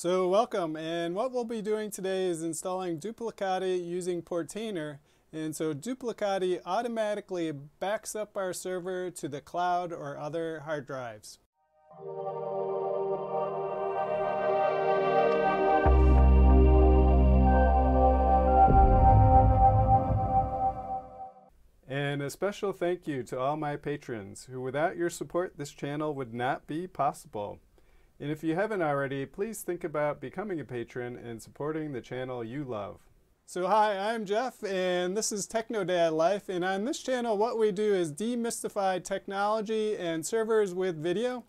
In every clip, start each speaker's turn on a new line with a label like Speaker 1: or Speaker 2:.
Speaker 1: So welcome and what we'll be doing today is installing Duplicati using Portainer and so Duplicati automatically backs up our server to the cloud or other hard drives. And a special thank you to all my patrons, who without your support this channel would not be possible. And if you haven't already, please think about becoming a patron and supporting the channel you love. So hi, I'm Jeff and this is TechnoDad Life and on this channel what we do is demystify technology and servers with video.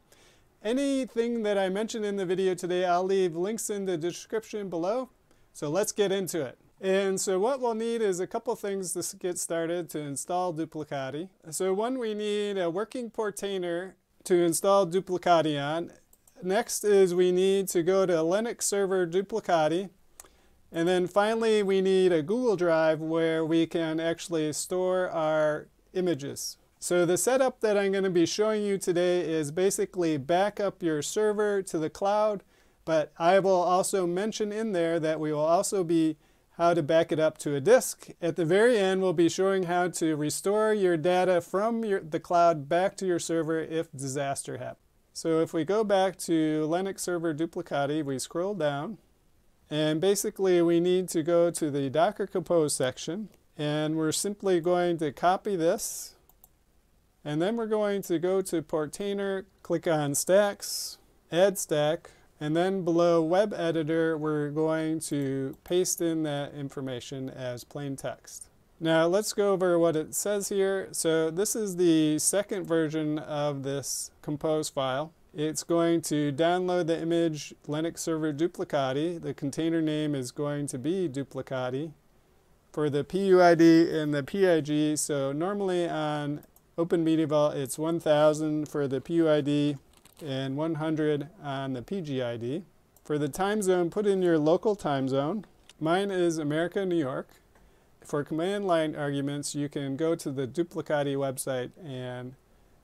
Speaker 1: Anything that I mention in the video today I'll leave links in the description below. So let's get into it. And so what we'll need is a couple things to get started to install Duplicati. So one, we need a working Portainer to install Duplicati on next is we need to go to Linux server Duplicati. And then finally, we need a Google Drive where we can actually store our images. So the setup that I'm going to be showing you today is basically back up your server to the cloud, but I will also mention in there that we will also be how to back it up to a disk. At the very end, we'll be showing how to restore your data from your, the cloud back to your server if disaster happens. So if we go back to Linux Server Duplicati, we scroll down, and basically we need to go to the Docker Compose section, and we're simply going to copy this, and then we're going to go to Portainer, click on Stacks, Add Stack, and then below Web Editor, we're going to paste in that information as plain text. Now let's go over what it says here. So this is the second version of this compose file. It's going to download the image Linux server duplicati. The container name is going to be duplicati. For the PUID and the PGID, so normally on Open Media Vault it's 1000 for the PUID and 100 on the PGID. For the time zone, put in your local time zone. Mine is America, New York for command line arguments, you can go to the Duplicati website and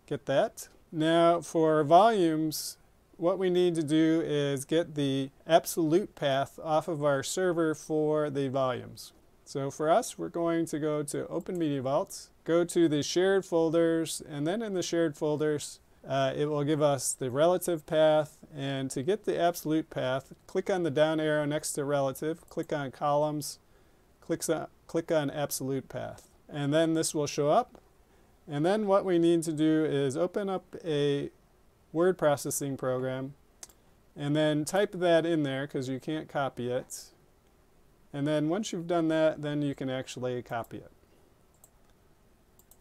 Speaker 1: get that. Now for volumes, what we need to do is get the absolute path off of our server for the volumes. So for us, we're going to go to Open Media Vault, go to the shared folders, and then in the shared folders, uh, it will give us the relative path. And to get the absolute path, click on the down arrow next to relative, click on columns, click on, click on absolute path. And then this will show up. And then what we need to do is open up a word processing program and then type that in there because you can't copy it. And then once you've done that, then you can actually copy it.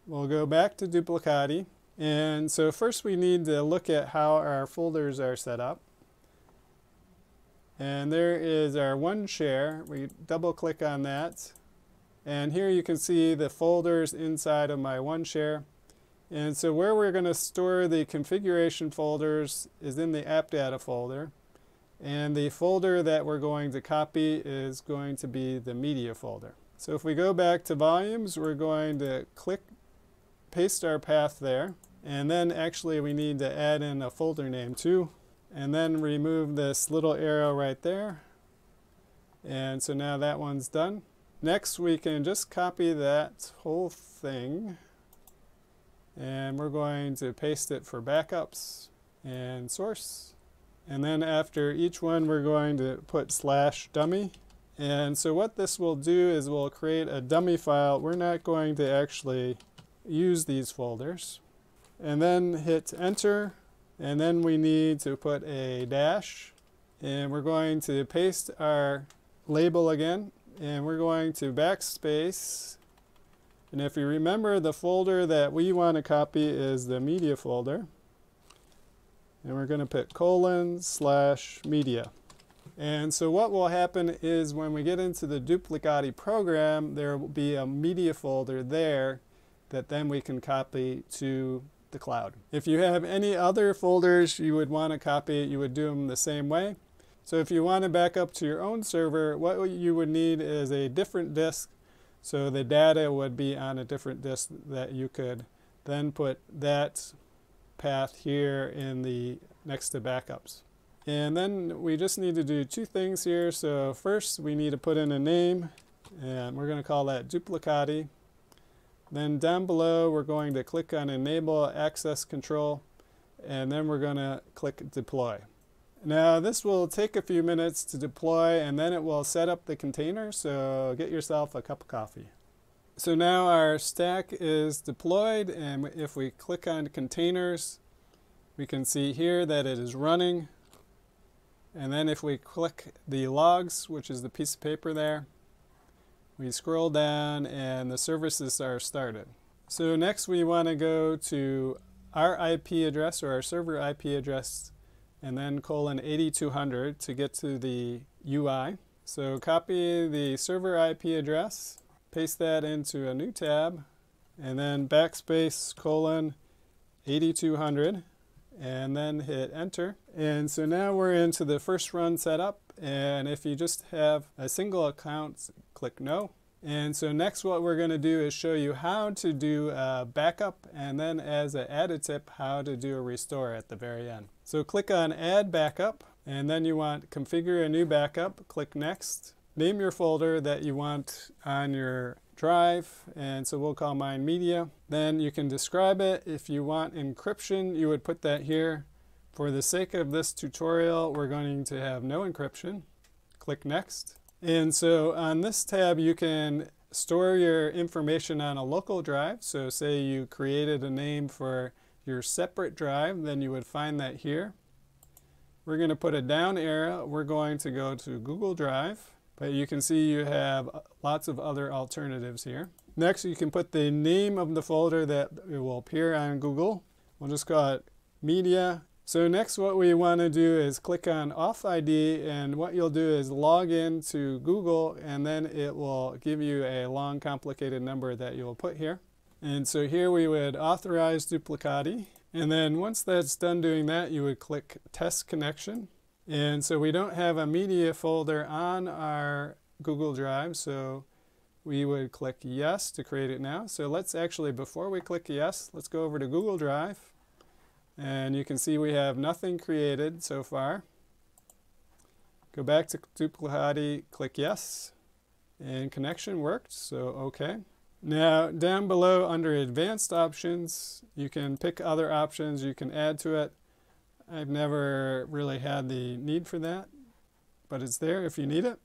Speaker 1: We'll go back to Duplicati. And so first we need to look at how our folders are set up. And there is our one share. We double click on that. And here you can see the folders inside of my one share. And so where we're going to store the configuration folders is in the app data folder. And the folder that we're going to copy is going to be the media folder. So if we go back to volumes, we're going to click, paste our path there. And then actually we need to add in a folder name too and then remove this little arrow right there. And so now that one's done. Next we can just copy that whole thing and we're going to paste it for backups and source. And then after each one we're going to put slash dummy. And so what this will do is we'll create a dummy file. We're not going to actually use these folders. And then hit enter and then we need to put a dash and we're going to paste our label again and we're going to backspace. And if you remember the folder that we want to copy is the media folder. And we're going to put colon slash media. And so what will happen is when we get into the Duplicati program there will be a media folder there that then we can copy to the cloud. If you have any other folders you would want to copy, you would do them the same way. So if you want to back up to your own server, what you would need is a different disk. So the data would be on a different disk that you could then put that path here in the next to backups. And then we just need to do two things here. So first we need to put in a name and we're going to call that duplicati. Then down below we're going to click on enable access control and then we're going to click deploy. Now this will take a few minutes to deploy and then it will set up the container so get yourself a cup of coffee. So now our stack is deployed and if we click on containers we can see here that it is running and then if we click the logs, which is the piece of paper there, we scroll down and the services are started. So next we want to go to our IP address or our server IP address and then colon 8200 to get to the UI. So copy the server IP address, paste that into a new tab, and then backspace colon 8200 and then hit enter. And so now we're into the first run setup. And if you just have a single account, click no. And so next what we're going to do is show you how to do a backup and then as an added tip how to do a restore at the very end. So click on add backup and then you want configure a new backup, click next. Name your folder that you want on your drive and so we'll call mine media then you can describe it if you want encryption you would put that here for the sake of this tutorial we're going to have no encryption click next and so on this tab you can store your information on a local drive so say you created a name for your separate drive then you would find that here we're going to put a down arrow we're going to go to Google Drive but you can see you have lots of other alternatives here. Next, you can put the name of the folder that will appear on Google. We'll just call it Media. So next what we want to do is click on Auth ID and what you'll do is log in to Google and then it will give you a long complicated number that you'll put here. And so here we would authorize duplicati and then once that's done doing that you would click Test Connection and so we don't have a media folder on our Google Drive, so we would click yes to create it now. So let's actually, before we click yes, let's go over to Google Drive. And you can see we have nothing created so far. Go back to Duplicati, click yes, and connection worked, so okay. Now down below under advanced options, you can pick other options you can add to it. I've never really had the need for that, but it's there if you need it.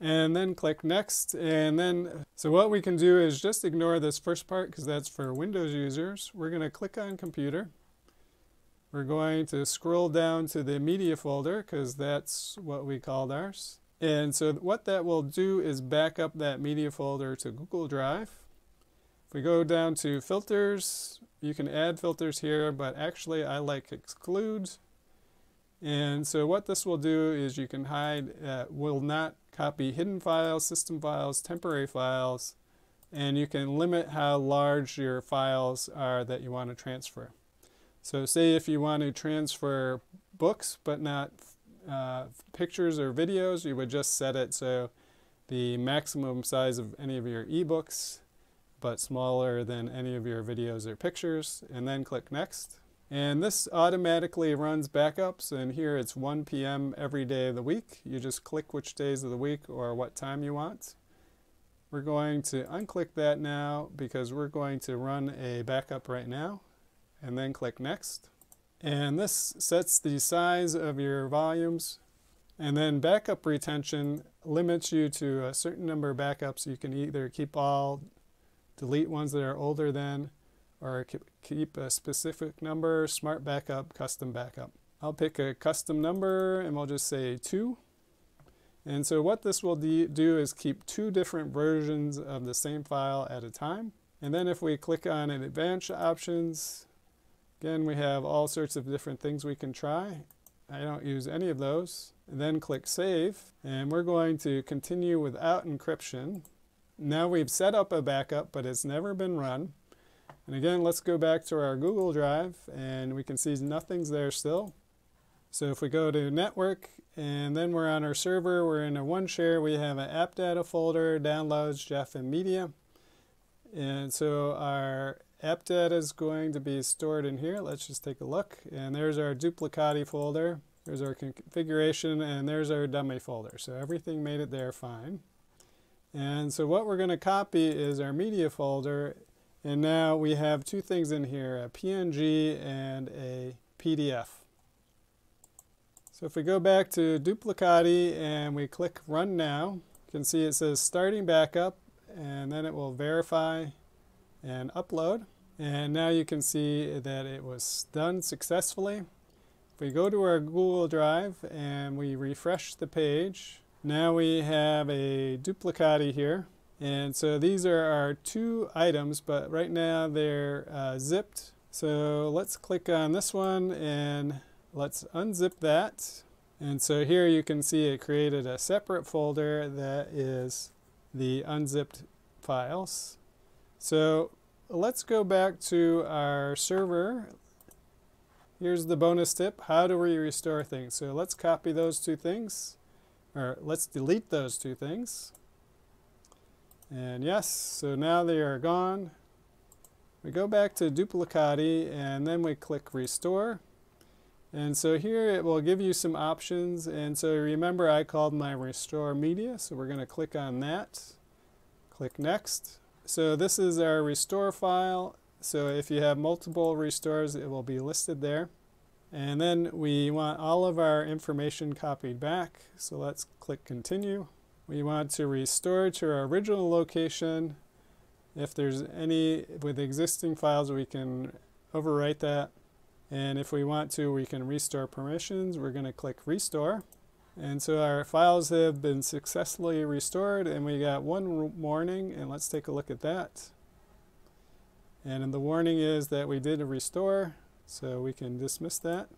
Speaker 1: And then click next. And then, so what we can do is just ignore this first part because that's for Windows users. We're going to click on computer. We're going to scroll down to the media folder because that's what we called ours. And so what that will do is back up that media folder to Google Drive. If we go down to filters, you can add filters here, but actually I like exclude. And so what this will do is you can hide, uh, will not copy hidden files, system files, temporary files, and you can limit how large your files are that you want to transfer. So say if you want to transfer books but not uh, pictures or videos, you would just set it so the maximum size of any of your ebooks but smaller than any of your videos or pictures, and then click Next. And this automatically runs backups, and here it's 1 p.m. every day of the week. You just click which days of the week or what time you want. We're going to unclick that now because we're going to run a backup right now, and then click Next. And this sets the size of your volumes. And then backup retention limits you to a certain number of backups. You can either keep all delete ones that are older than, or keep a specific number, smart backup, custom backup. I'll pick a custom number and we'll just say 2. And so what this will do is keep two different versions of the same file at a time. And then if we click on advanced options, again we have all sorts of different things we can try. I don't use any of those. And then click save and we're going to continue without encryption now we've set up a backup, but it's never been run. And again, let's go back to our Google Drive, and we can see nothing's there still. So if we go to Network, and then we're on our server, we're in a OneShare, we have an app data folder, downloads, Jeff, and media. And so our app data is going to be stored in here. Let's just take a look. And there's our duplicati folder. There's our configuration and there's our dummy folder. So everything made it there fine. And so what we're going to copy is our media folder. And now we have two things in here, a PNG and a PDF. So if we go back to Duplicati and we click Run Now, you can see it says Starting Backup, and then it will verify and upload. And now you can see that it was done successfully. If we go to our Google Drive and we refresh the page, now we have a Duplicati here. And so these are our two items, but right now they're uh, zipped. So let's click on this one and let's unzip that. And so here you can see it created a separate folder that is the unzipped files. So let's go back to our server. Here's the bonus tip. How do we restore things? So let's copy those two things, or let's delete those two things. And yes, so now they are gone. We go back to Duplicati and then we click Restore. And so here it will give you some options. And so remember I called my Restore Media, so we're going to click on that. Click Next. So this is our restore file. So if you have multiple restores, it will be listed there. And then we want all of our information copied back. So let's click Continue. We want to restore to our original location. If there's any with existing files, we can overwrite that. And if we want to, we can restore permissions. We're going to click Restore. And so our files have been successfully restored and we got one warning and let's take a look at that. And the warning is that we did a restore, so we can dismiss that.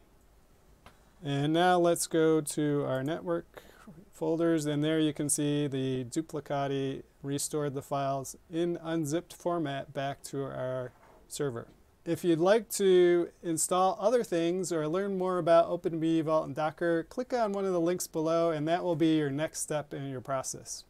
Speaker 1: And now let's go to our network folders and there you can see the Duplicati restored the files in unzipped format back to our server. If you'd like to install other things or learn more about OpenMedia Vault and Docker, click on one of the links below and that will be your next step in your process.